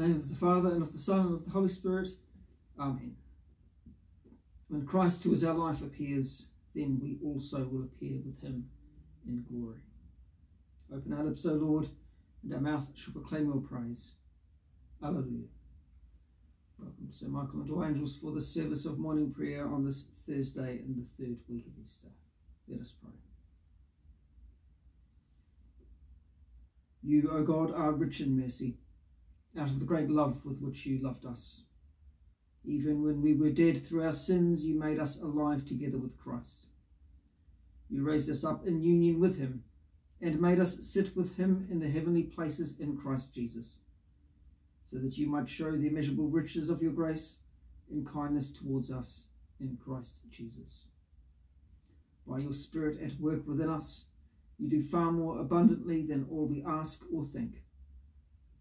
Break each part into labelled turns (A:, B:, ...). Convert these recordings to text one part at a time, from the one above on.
A: the name of the Father, and of the Son, and of the Holy Spirit. Amen. When Christ, who is our life, appears, then we also will appear with him in glory. Open our lips, O Lord, and our mouth shall proclaim your praise. Alleluia. Welcome, St Michael and all angels, for the service of morning prayer on this Thursday in the third week of Easter. Let us pray. You, O God, are rich in mercy, out of the great love with which you loved us. Even when we were dead through our sins, you made us alive together with Christ. You raised us up in union with him and made us sit with him in the heavenly places in Christ Jesus, so that you might show the immeasurable riches of your grace in kindness towards us in Christ Jesus. By your Spirit at work within us, you do far more abundantly than all we ask or think.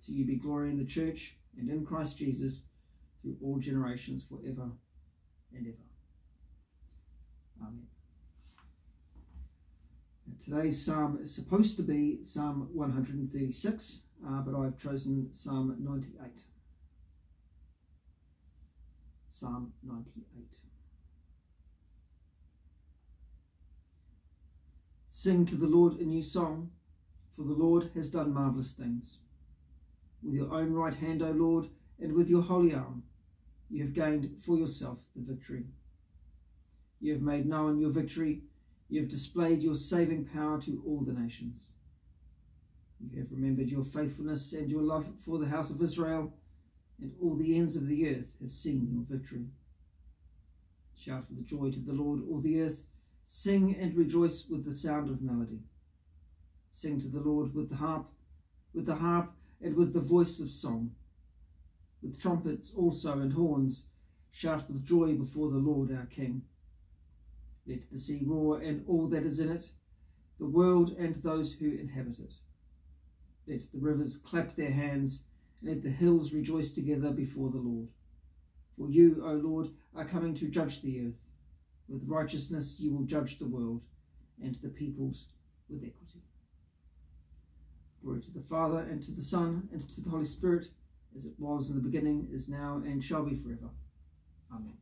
A: To you be glory in the church and in Christ Jesus through all generations forever and ever. Amen. Today's psalm is supposed to be Psalm 136, uh, but I've chosen Psalm 98. Psalm 98. Sing to the Lord a new song, for the Lord has done marvellous things. With your own right hand, O Lord, and with your holy arm, you have gained for yourself the victory. You have made known your victory. You have displayed your saving power to all the nations. You have remembered your faithfulness and your love for the house of Israel, and all the ends of the earth have seen your victory. Shout with joy to the Lord, all the earth. Sing and rejoice with the sound of melody. Sing to the Lord with the harp, with the harp and with the voice of song. With trumpets also and horns, shout with joy before the Lord our King. Let the sea roar and all that is in it, the world and those who inhabit it. Let the rivers clap their hands, and let the hills rejoice together before the Lord. For you, O Lord, are coming to judge the earth. With righteousness you will judge the world and the peoples with equity. Glory to the Father, and to the Son, and to the Holy Spirit, as it was in the beginning, is now, and shall be forever. Amen.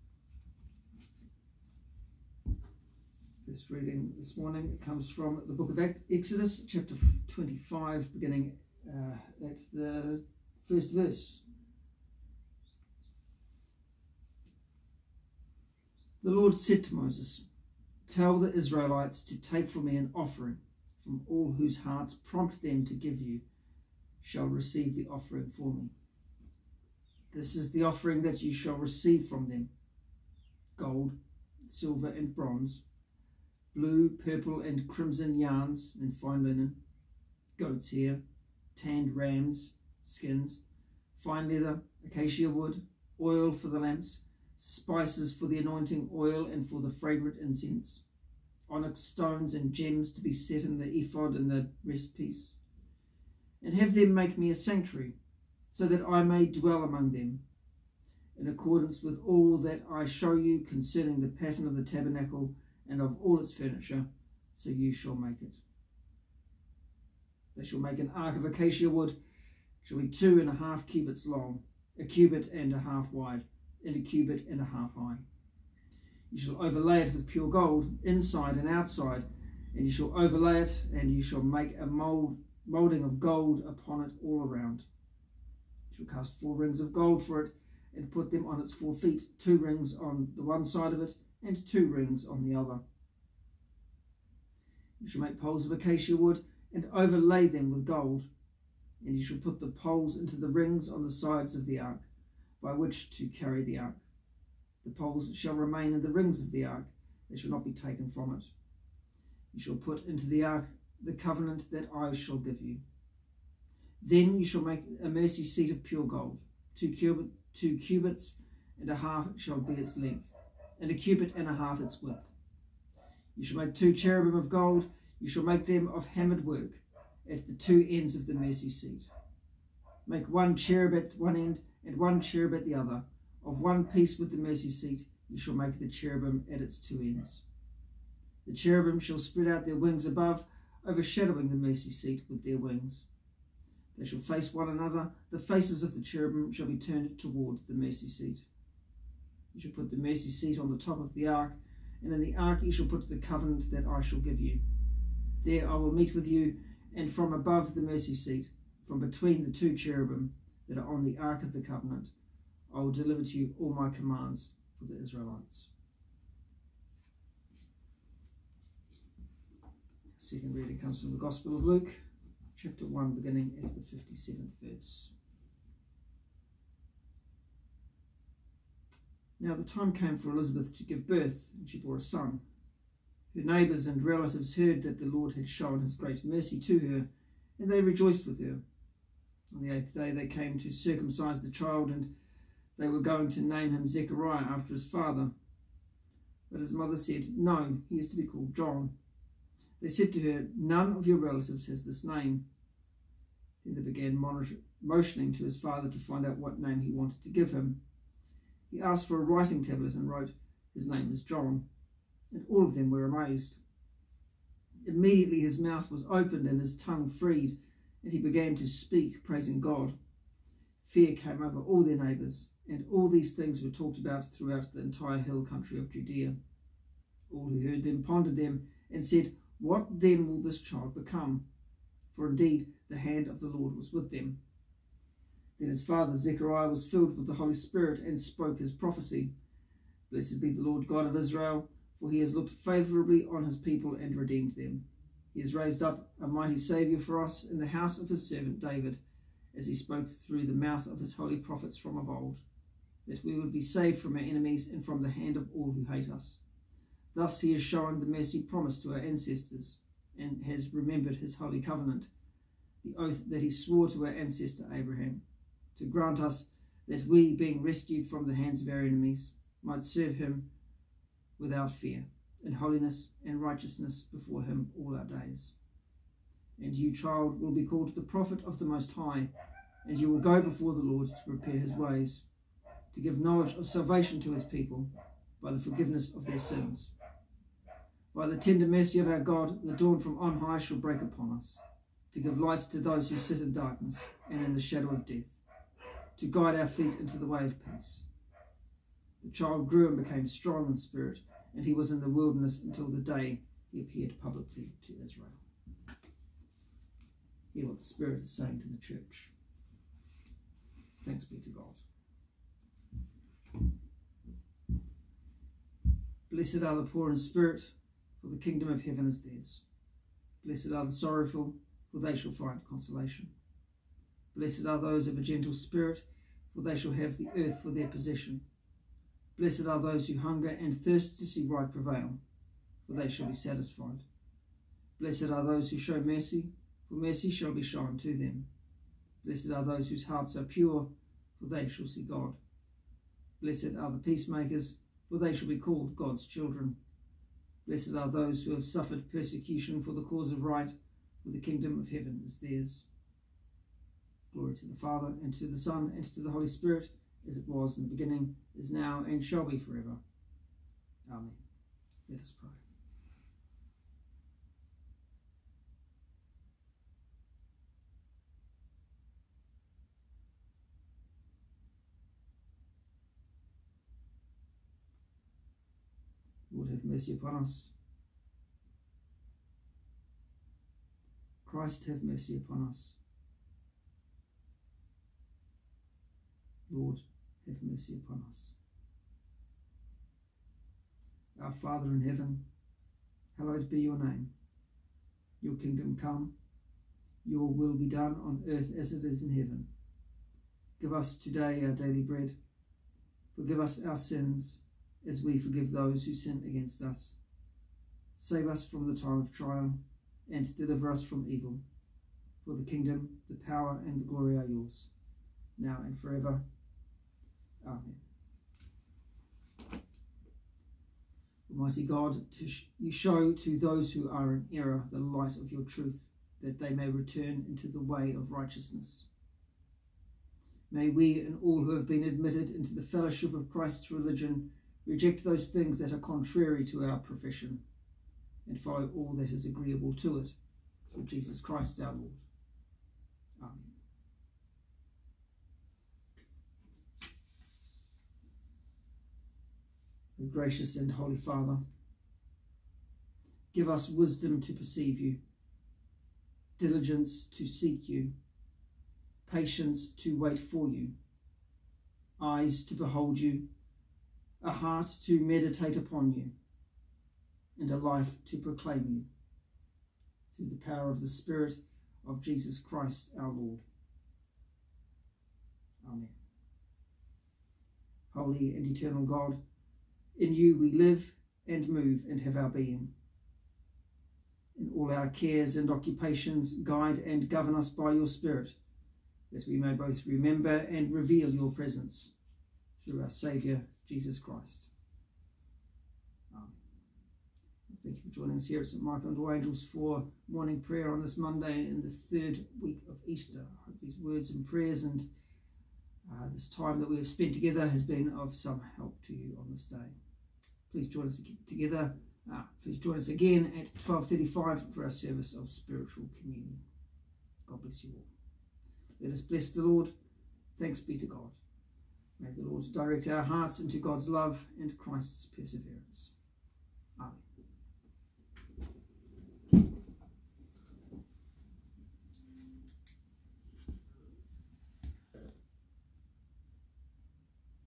A: First reading this morning comes from the book of Exodus, chapter 25, beginning uh, at the first verse. The Lord said to Moses, Tell the Israelites to take for me an offering from all whose hearts prompt them to give you, shall receive the offering for me. This is the offering that you shall receive from them gold, silver, and bronze, blue, purple, and crimson yarns and fine linen, goat's hair, tanned rams, skins, fine leather, acacia wood, oil for the lamps spices for the anointing oil and for the fragrant incense, onyx stones and gems to be set in the ephod and the breastpiece. And have them make me a sanctuary, so that I may dwell among them, in accordance with all that I show you concerning the pattern of the tabernacle and of all its furniture, so you shall make it. They shall make an ark of acacia wood, shall be two and a half cubits long, a cubit and a half wide and a cubit and a half high. You shall overlay it with pure gold, inside and outside, and you shall overlay it, and you shall make a mold, moulding of gold upon it all around. You shall cast four rings of gold for it, and put them on its four feet, two rings on the one side of it, and two rings on the other. You shall make poles of acacia wood, and overlay them with gold, and you shall put the poles into the rings on the sides of the ark by which to carry the ark. The poles shall remain in the rings of the ark, they shall not be taken from it. You shall put into the ark the covenant that I shall give you. Then you shall make a mercy seat of pure gold. Two, two cubits and a half shall be its length, and a cubit and a half its width. You shall make two cherubim of gold. You shall make them of hammered work at the two ends of the mercy seat. Make one cherub at one end and one cherub at the other. Of one piece with the mercy seat, you shall make the cherubim at its two ends. The cherubim shall spread out their wings above, overshadowing the mercy seat with their wings. They shall face one another. The faces of the cherubim shall be turned toward the mercy seat. You shall put the mercy seat on the top of the ark, and in the ark you shall put the covenant that I shall give you. There I will meet with you, and from above the mercy seat, from between the two cherubim that are on the ark of the covenant, I will deliver to you all my commands for the Israelites. Second reading comes from the Gospel of Luke, chapter 1, beginning at the 57th verse. Now the time came for Elizabeth to give birth, and she bore a son. Her neighbours and relatives heard that the Lord had shown his great mercy to her, and they rejoiced with her. On the eighth day they came to circumcise the child, and they were going to name him Zechariah after his father. But his mother said, No, he is to be called John. They said to her, None of your relatives has this name. Then they began motioning to his father to find out what name he wanted to give him. He asked for a writing tablet and wrote, His name is John. And all of them were amazed. Immediately his mouth was opened and his tongue freed, and he began to speak, praising God. Fear came over all their neighbours, and all these things were talked about throughout the entire hill country of Judea. All who heard them pondered them and said, What then will this child become? For indeed the hand of the Lord was with them. Then his father Zechariah was filled with the Holy Spirit and spoke his prophecy. Blessed be the Lord God of Israel, for he has looked favourably on his people and redeemed them. He has raised up a mighty Saviour for us in the house of his servant David, as he spoke through the mouth of his holy prophets from of old, that we would be saved from our enemies and from the hand of all who hate us. Thus he has shown the mercy promised to our ancestors, and has remembered his holy covenant, the oath that he swore to our ancestor Abraham to grant us that we, being rescued from the hands of our enemies, might serve him without fear, in holiness and righteousness before him all our days. And you, child, will be called the prophet of the Most High, and you will go before the Lord to prepare his ways, to give knowledge of salvation to his people by the forgiveness of their sins. By the tender mercy of our God, the dawn from on high shall break upon us, to give light to those who sit in darkness and in the shadow of death to guide our feet into the way of peace. The child grew and became strong in spirit, and he was in the wilderness until the day he appeared publicly to Israel. Hear what the Spirit is saying to the church. Thanks be to God. Blessed are the poor in spirit, for the kingdom of heaven is theirs. Blessed are the sorrowful, for they shall find consolation. Blessed are those of a gentle spirit, for they shall have the earth for their possession. Blessed are those who hunger and thirst to see right prevail, for they shall be satisfied. Blessed are those who show mercy, for mercy shall be shown to them. Blessed are those whose hearts are pure, for they shall see God. Blessed are the peacemakers, for they shall be called God's children. Blessed are those who have suffered persecution for the cause of right, for the kingdom of heaven is theirs. Glory to the Father, and to the Son, and to the Holy Spirit, as it was in the beginning, is now, and shall be forever. Amen. Let us pray. Lord, have mercy upon us. Christ, have mercy upon us. Lord, have mercy upon us. Our Father in heaven, hallowed be your name. Your kingdom come, your will be done on earth as it is in heaven. Give us today our daily bread. Forgive us our sins as we forgive those who sin against us. Save us from the time of trial and deliver us from evil. For the kingdom, the power, and the glory are yours, now and forever. Amen. Almighty God, sh you show to those who are in error the light of your truth, that they may return into the way of righteousness. May we and all who have been admitted into the fellowship of Christ's religion Reject those things that are contrary to our profession, and follow all that is agreeable to it, through Jesus Christ our Lord. Amen. Gracious and holy Father, give us wisdom to perceive you, diligence to seek you, patience to wait for you, eyes to behold you, a heart to meditate upon you, and a life to proclaim you. Through the power of the Spirit of Jesus Christ our Lord. Amen. Holy and eternal God, in you we live and move and have our being. In all our cares and occupations, guide and govern us by your Spirit, that we may both remember and reveal your presence through our Saviour, Jesus Christ. Amen. Thank you for joining us here at St Michael and All Angels for morning prayer on this Monday in the third week of Easter. I hope these words and prayers and uh, this time that we have spent together has been of some help to you on this day. Please join us together. Uh, please join us again at 12.35 for our service of spiritual communion. God bless you all. Let us bless the Lord. Thanks be to God. May the Lord direct our hearts into God's love and Christ's perseverance.